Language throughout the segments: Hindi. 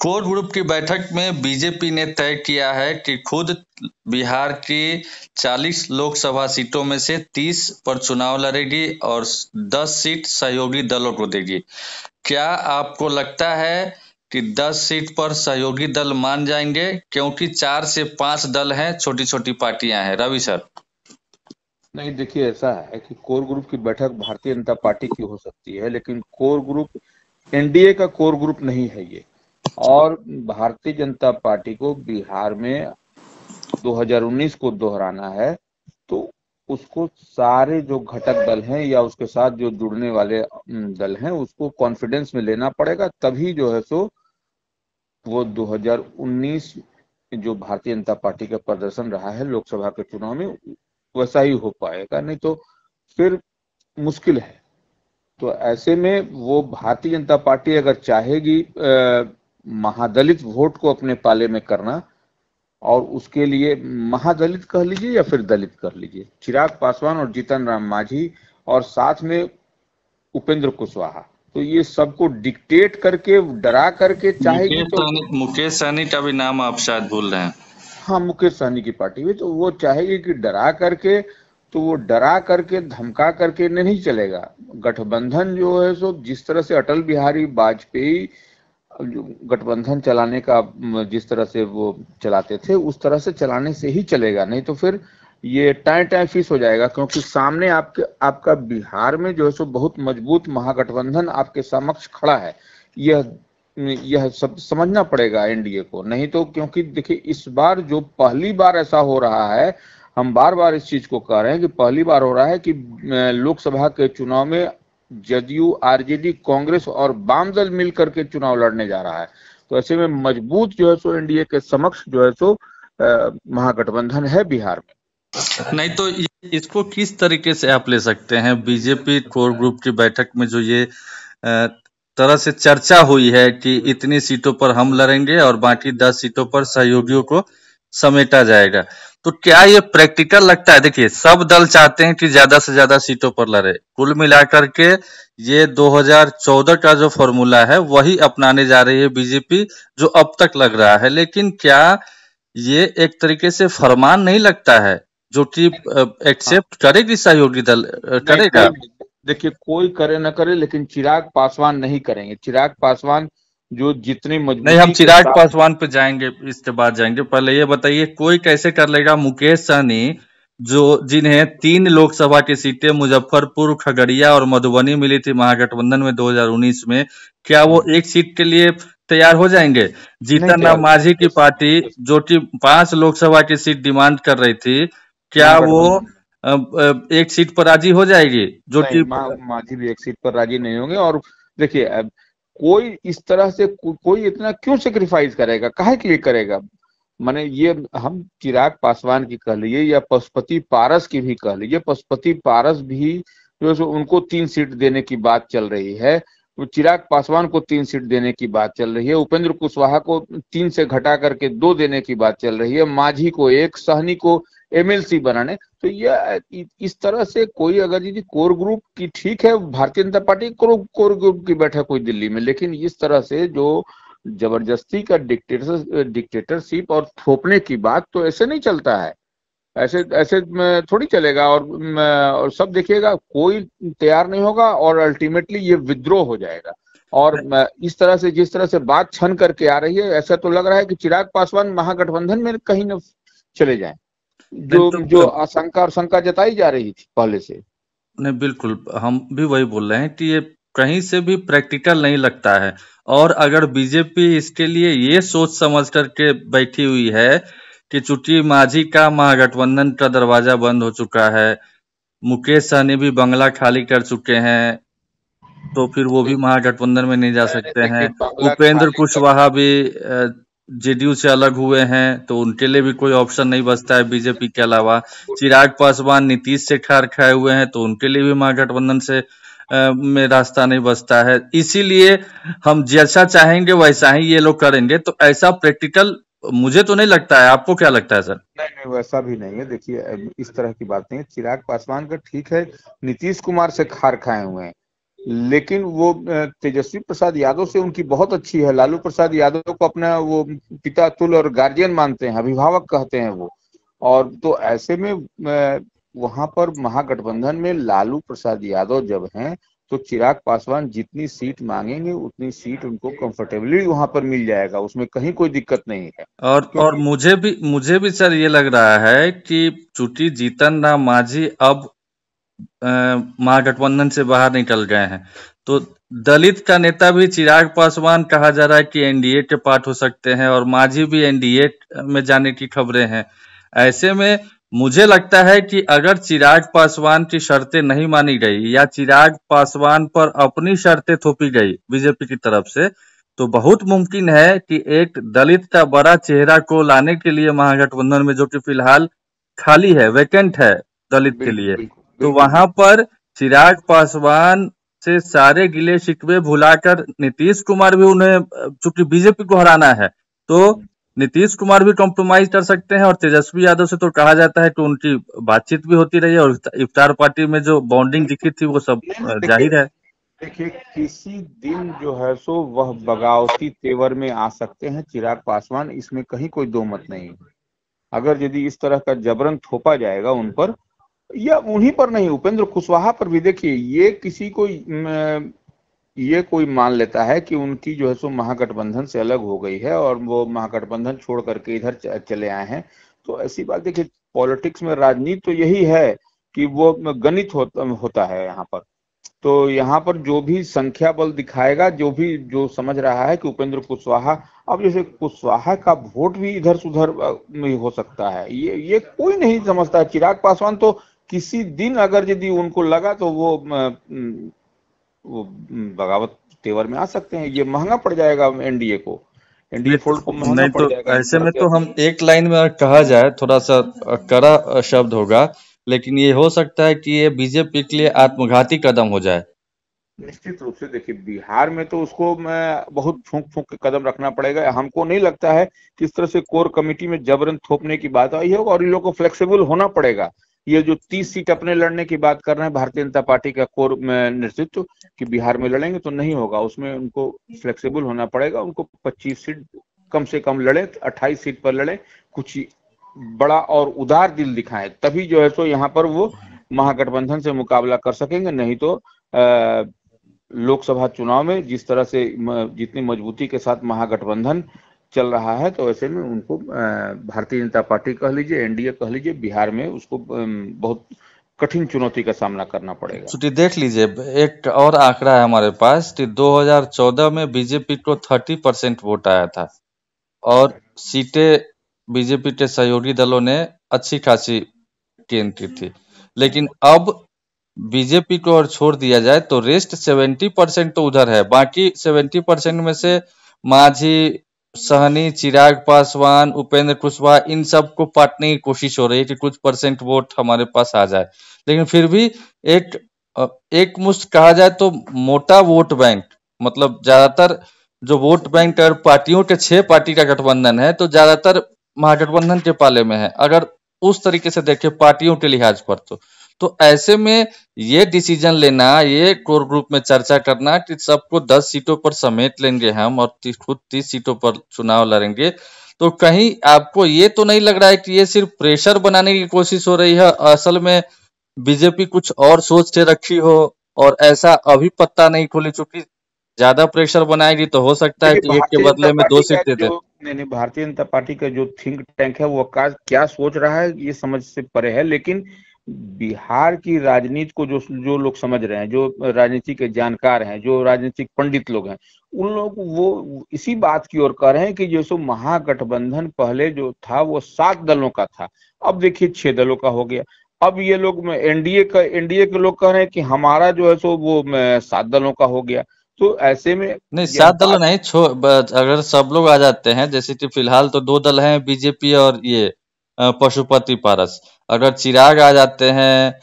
कोर ग्रुप की बैठक में बीजेपी ने तय किया है कि खुद बिहार की 40 लोकसभा सीटों में से 30 पर चुनाव लड़ेगी और 10 सीट सहयोगी दलों को देगी। क्या आपको लगता है कि 10 सीट पर सहयोगी दल मान जाएँगे? क्योंकि चार से पाँच दल हैं छोटी छोटी पार्टियाँ हैं। रवि सर। नहीं, देखिए, ऐसा है कि कोर ग्रुप की बैठक भारतीय जनता पार्टी की हो सकती है, लेकिन कोर ग्रुप, एनडीए का कोर ग्रुप नहीं है ये। और भारतीय जनता पार्टी को बिहार में 2019 को दोहराना है तो उसको सारे जो घटक दल हैं या उसके साथ जो जुड़ने वाले दल हैं, उसको कॉन्फिडेंस में लेना पड़ेगा, तभी जो है सो वो 2019 जो भारतीय जनता पार्टी का प्रदर्शन रहा है लोकसभा के चुनाव में, वैसा ही हो पाएगा। नहीं तो फिर मुश्किल है। तो ऐसे में वो भारतीय जनता पार्टी अगर चाहेगी महादलित वोट को अपने पाले में करना और उसके लिए महादलित कह लीजिए या फिर दलित कर लीजिए। चिराग पासवान और जीतन राम मांझी और साथ में उपेंद्र कुशवाहा। तो ये सबको डिक्टेट करके डरा करके चाहेगी तो मुकेश सहनी का भी नाम आप शायद भूल रहे हैं। हाँ मुकेश सहनी की पार्टी में। तो वो चाहेगी कि डरा करके तो वो डरा करके धमका करके नहीं चलेगा। गठबंधन जो है सो जिस तरह से अटल बिहारी वाजपेयी गठबंधन चलाने का जिस तरह से वो चलाते थे, उस तरह से चलाने से ही चलेगा। नहीं तो फिर ये टाइम टाइम फ़ीस हो जाएगा, क्योंकि सामने आपके, आपका बिहार में जो है सो बहुत मज़बूत महागठबंधन आपके समक्ष खड़ा है। यह यह सब समझना पड़ेगा एनडीए को। नहीं तो क्योंकि देखिए, इस बार जो पहली बार ऐसा हो रहा है, हम बार बार इस चीज़ को कह रहे हैं कि पहली बार हो रहा है कि लोकसभा के चुनाव में जदयू, आरजेडी, कांग्रेस और वाम दल मिलकर के चुनाव लड़ने जा रहा है। तो ऐसे में मज़बूत जो है सो एनडीए के समक्ष जो है सो महागठबंधन है बिहार में। नहीं तो इसको किस तरीके से आप ले सकते हैं? बीजेपी कोर ग्रुप की बैठक में जो ये तरह से चर्चा हुई है कि इतनी सीटों पर हम लड़ेंगे और बाकी दस सीटों पर सहयोगियों को समेटा जाएगा। तो क्या ये प्रैक्टिकल लगता है? देखिए सब दल चाहते हैं कि ज़्यादा से ज़्यादा सीटों पर लड़े। कुल मिलाकर के ये 2014 का जो फॉर्मूला है वही अपनाने जा रही है बीजेपी जो अब तक लग रहा है। लेकिन क्या ये एक तरीके से फरमान नहीं लगता है जो कि एक्सेप्ट करेगी सहयोगी दल करेगा? देखिए कोई करे ना करे लेकिन चिराग पासवान नहीं करेंगे। चिराग पासवान जो जितने मज़बूत नहीं हम चिराग पासवान पे जाएँगे इसके बाद जाएँगे। पहले ये बताइए कोई कैसे कर लेगा मुकेश सहनी जो जिन्हें तीन लोकसभा की सीटें मुजफ्फरपुर खगड़िया और मधुबनी मिली थी महागठबंधन में 2019 में क्या वो एक सीट के लिए तैयार हो जाएँगे? जीतन राम मांझी की पार्टी जो कि पाँच लोकसभा की सीट डिमांड कर रही थी क्या वो एक सीट पर राज़ी हो जाएगी? जो कि मांझी भी एक सीट पर राज़ी नहीं होंगे। और देखिए कोई इस तरह से को, कोई इतना क्यों सेक्रीफाइस करेगा? काहे के लिए करेगा? माने ये हम चिराग पासवान की कह लीजिए या पशुपति पारस की भी कह लीजिए पशुपति पारस भी जो उनको तीन सीट देने की बात चल रही है। चिराग पासवान को तीन सीट देने की बात चल रही है, उपेंद्र कुशवाहा को तीन से घटा करके दो देने की बात चल रही है, माझी को एक, सहनी को एमएलसी बनाने। तो यह इस तरह से कोई अगर यदि कोर ग्रुप की ठीक है, Bharatiya Janata party core core group की बैठक हुई दिल्ली में, लेकिन इस तरह से जो ज़बरदस्ती का डिक्टेटर डिक्टेटरशिप और थोपने की बात तो ऐसे नहीं चलता है। ऐसे ऐसे थोड़ी चलेगा और, और सब देखिएगा कोई तैयार नहीं होगा और अल्टीमेटली ये विद्रोह हो जाएगा। और इस तरह से जिस तरह से बात छन करके आ रही है ऐसा तो लग रहा है कि चिराग पासवान महागठबंधन में कहीं न चले जाए जो तो, जो आशंका और शंका जताई जा रही थी पहले से। नहीं बिल्कुल हम भी वही बोल रहे हैं कि ये कहीं से भी प्रैक्टिकल नहीं लगता है। और अगर बीजेपी इसके लिए ये सोच समझ करके बैठी हुई है कि चूँकि माझी का महागठबंधन का दरवाज़ा बंद हो चुका है। मुकेश सहनी भी बंगला खाली कर चुके हैं तो फिर वो भी महागठबंधन में नहीं जा सकते हैं। उपेंद्र कुशवाहा भी जेडीयू से अलग हुए हैं तो उनके लिए भी कोई ऑप्शन नहीं बचता है बीजेपी के अलावा। चिराग पासवान नीतीश से खार खाए हुए हैं तो उनके लिए भी महागठबंधन से में रास्ता नहीं बचता है। इसीलिए हम जैसा चाहेंगे वैसा ही ये लोग करेंगे। तो ऐसा प्रैक्टिकल मुझे तो नहीं लगता है। आपको क्या लगता है, सर? नहीं नहीं, वैसा भी नहीं है। देखिए इस तरह की बात नहीं चिराग पासवान का ठीक है, नीतीश कुमार से खार खाए हुए हैं। लेकिन वो तेजस्वी प्रसाद यादव से उनकी बहुत अच्छी है। लालू प्रसाद यादव को अपना वो पिता तुल और गार्जियन मानते हैं, अभिभावक कहते हैं वो। और तो ऐसे में वहाँ पर महागठबंधन में लालू प्रसाद यादव जब हैं तो चिराग पासवान जितनी सीट मांगेंगे उतनी सीट उनको कंफर्टेबली वहाँ पर मिल जाएगा। उसमें कहीं कोई दिक्कत नहीं है। और और मुझे भी मुझे भी सर ये लग रहा है कि चूँकि जीतन राम मांझी अब महागठबंधन से बाहर निकल गए हैं। तो दलित का नेता भी चिराग पासवान कहा जा रहा है कि एनडीए के पार्ट हो सकते हैं और मांझी भी एनडीए में जाने की खबरें हैं। ऐसे में मुझे लगता है कि अगर चिराग पासवान की शर्तें नहीं मानी गई या चिराग पासवान पर अपनी शर्तें थोपी गई बीजेपी की तरफ़ से तो बहुत मुमकिन है कि एक दलित का बड़ा चेहरा को लाने के लिए महागठबंधन में जो कि फ़िलहाल खाली है वैकेंट है दलित के लिए। तो वहाँ पर चिराग पासवान से सारे गिले शिकवे भुलाकर नीतीश कुमार भी उन्हें चूँकि बीजेपी को हराना है तो नीतीश कुमार भी कॉम्प्रोमाइज कर सकते हैं और तेजस्वी यादव से तो कहा जाता है कि उनकी बातचीत भी होती रही है और इफ्तार पार्टी में जो बॉन्डिंग दिखी थी वो सब ज़ाहिर है। देखिए किसी दिन जो है सो वह बगावती तेवर में आ सकते हैं चिराग पासवान इसमें कहीं कोई दो मत नहीं अगर यदि इस तरह का जबरन थोपा जाएगा उन पर या उन्हीं पर नहीं उपेंद्र कुशवाहा पर भी देखिए ये किसी को ये कोई मान लेता है कि उनकी जो है सो महागठबंधन से अलग हो गई है और वो महागठबंधन छोड़ करके इधर चले आए हैं। तो ऐसी बात देखिए पॉलिटिक्स में राजनीति तो यही है कि वो गणित होता, होता है यहाँ पर। तो यहाँ पर जो भी संख्या बल दिखाएगा जो भी जो समझ रहा है कि उपेंद्र कुशवाहा अब जैसे कुशवाहा का वोट भी इधर सुधर हो सकता है। ये ये कोई नहीं समझता। चिराग पासवान तो किसी दिन अगर यदि उनको लगा तो वो वो बगावत तेवर में आ सकते हैं। ये महँगा पड़ जाएगा एनडीए को। एनडीए फोल्ड को महँगा नहीं पड़ तो जाएगा। ऐसे में तो हम एक लाइन में कहा जाए थोड़ा सा कड़ा शब्द होगा लेकिन ये हो सकता है कि ये बीजेपी के लिए आत्मघाती कदम हो जाए। निश्चित रूप से देखिए बिहार में तो उसको मैं बहुत फूक फूक के कदम रखना पड़ेगा। हमको नहीं लगता है कि इस तरह से कोर कमेटी में जबरन थोपने की बात आई है और इन लोगों को फ्लेक्सिबल होना पड़ेगा। ये जो तीस सीट अपने लड़ने की बात कर रहे हैं, भारतीय जनता पार्टी का कोर नेतृत्व कि बिहार में लड़ेंगे तो नहीं होगा। उसमें उनको फ्लेक्सिबल होना पड़ेगा, उनको 25 सीट कम से कम लड़े 28 सीट पर लड़े, कुछ बड़ा और उदार दिल दिखाए, तभी जो है सो यहाँ पर वो महागठबंधन से मुकाबला कर सकेंगे। नहीं तो लोकसभा चुनाव में जिस तरह से जितनी मजबूती के साथ महागठबंधन चल रहा है तो ऐसे में उनको भारतीय जनता पार्टी कह लीजिए, एनडीए कह लीजिए, बिहार में उसको बहुत कठिन चुनौती का सामना करना पड़ेगा। छुट्टी देख लीजिए, एक और आंकड़ा है हमारे पास कि 2014 में बीजेपी को 30 परसेंट वोट आया था और सीटें, बीजेपी के सहयोगी दलों ने अच्छी खासी गेन की थी। लेकिन अब बीजेपी को और छोड़ दिया जाए तो रेस्ट 70 परसेंट तो उधर है, बाकी 70 परसेंट में से माझी सहनी, चिराग पासवान, उपेंद्र कुशवाहा, इन सबको पाटने की कोशिश हो रही है कि कुछ परसेंट वोट हमारे पास आ जाए। लेकिन फिर भी एक एक मुश्त कहा जाए तो मोटा वोट बैंक मतलब ज़्यादातर जो वोट बैंक अगर पार्टियों के छह पार्टी का गठबंधन है तो ज़्यादातर महागठबंधन के पाले में है। अगर उस तरीके से देखे पार्टियों के लिहाज पर तो। तो ऐसे में ये डिसीज़न लेना ये कोर ग्रुप में चर्चा करना कि सबको दस सीटों पर समेट लेंगे हम और खुद तीस सीटों पर चुनाव लड़ेंगे। तो कहीं आपको ये तो नहीं लग रहा है कि ये सिर्फ़ प्रेशर बनाने की कोशिश हो रही है असल में बीजेपी कुछ और सोच के रखी हो और ऐसा अभी पत्ता नहीं खोली चुकी ज़्यादा प्रेशर बनाएगी तो हो सकता है कि एक के बदले में दो सीट दे। दे नहीं नहीं भारतीय जनता पार्टी का जो थिंक टैंक है वो क्या सोच रहा है ये समझ से परे है लेकिन बिहार की राजनीति को जो जो लोग समझ रहे हैं, जो राजनीति के जानकार हैं, जो राजनीतिक पंडित लोग हैं, उन लोग वो इसी बात की ओर कह रहे हैं कि जो सो महागठबंधन पहले जो था, वो सात दलों का था। अब देखिए छह दलों का हो गया। अब ये लोग एनडीए का, एनडीए के लोग कह रहे हैं कि हमारा जो है सो वो सात दलों का हो गया। तो ऐसे में नहीं, सात दल नहीं, छो अगर सब लोग आ जाते हैं, जैसे कि फ़िलहाल तो दो दल हैं, बीजेपी और ये पशुपति पारस। अगर चिराग आ जाते हैं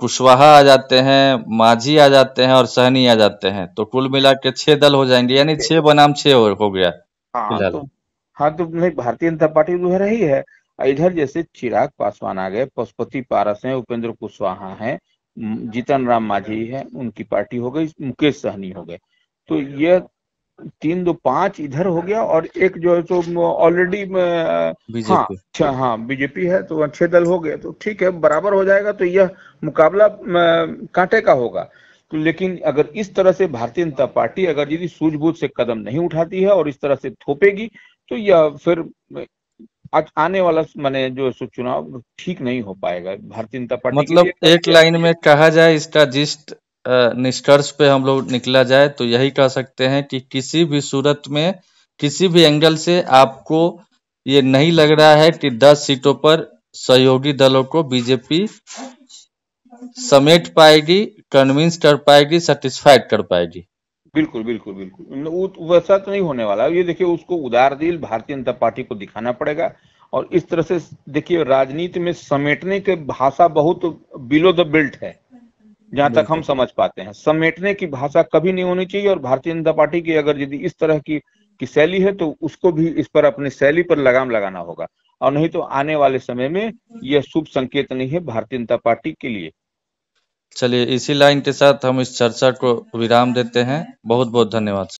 कुशवाहा आ जाते हैं माझी आ जाते हैं और सहनी आ जाते हैं तो कुल मिला के छह दल हो जाएँगे यानी छह बनाम छह हो, हो गया हाँ तो हाँ तो नहीं भारतीय जनता पार्टी तो रही है। इधर जैसे चिराग पासवान आ गए पशुपति पारस हैं उपेंद्र कुशवाहा हैं जीतन राम मांझी है उनकी पार्टी हो गई मुकेश सहनी हो गए। तो यह तीन दो पाँच इधर हो गया और एक जो है तो ऑलरेडी हाँ अच्छा हाँ बीजेपी है तो अच्छे दल हो गए तो ठीक है बराबर हो जाएगा तो यह मुकाबला कांटे का होगा। तो लेकिन अगर इस तरह से भारतीय जनता पार्टी अगर यदि सूझबूझ से कदम नहीं उठाती है और इस तरह से थोपेगी तो यह फिर आज आने वाला मैंने जो चुनाव ठीक नहीं हो पाएगा। भारतीय जनता पार्टी मतलब एक लाइन में कहा जाए इसका जिस्ट निष्कर्ष पे हम लोग निकला जाए तो यही कह सकते हैं कि किसी भी सूरत में, किसी भी एंगल से आपको ये नहीं लग रहा है कि 10 सीटों पर सहयोगी दलों को बीजेपी समेट पाएगी कन्विंस कर पाएगी सेटिस्फाइड कर पाएगी। बिल्कुल बिल्कुल बिल्कुल। वैसा तो नहीं होने वाला। ये देखिए, उसको उदार दिल भारतीय जनता पार्टी को दिखाना पड़ेगा। और इस तरह से, देखिए, राजनीति में समेटने के भाषा बहुत बिलो द बेल्ट है। जहाँ तक हम समझ पाते हैं। समेटने की भाषा कभी नहीं होनी चाहिए और भारतीय जनता पार्टी की अगर यदि इस तरह की की शैली है तो उसको भी इस पर अपनी शैली पर लगाम लगाना होगा। और नहीं तो आने वाले समय में यह शुभ संकेत नहीं है भारतीय जनता पार्टी के लिए। चलिए इसी लाइन के साथ हम इस चर्चा को विराम देते हैं। बहुत बहुत धन्यवाद।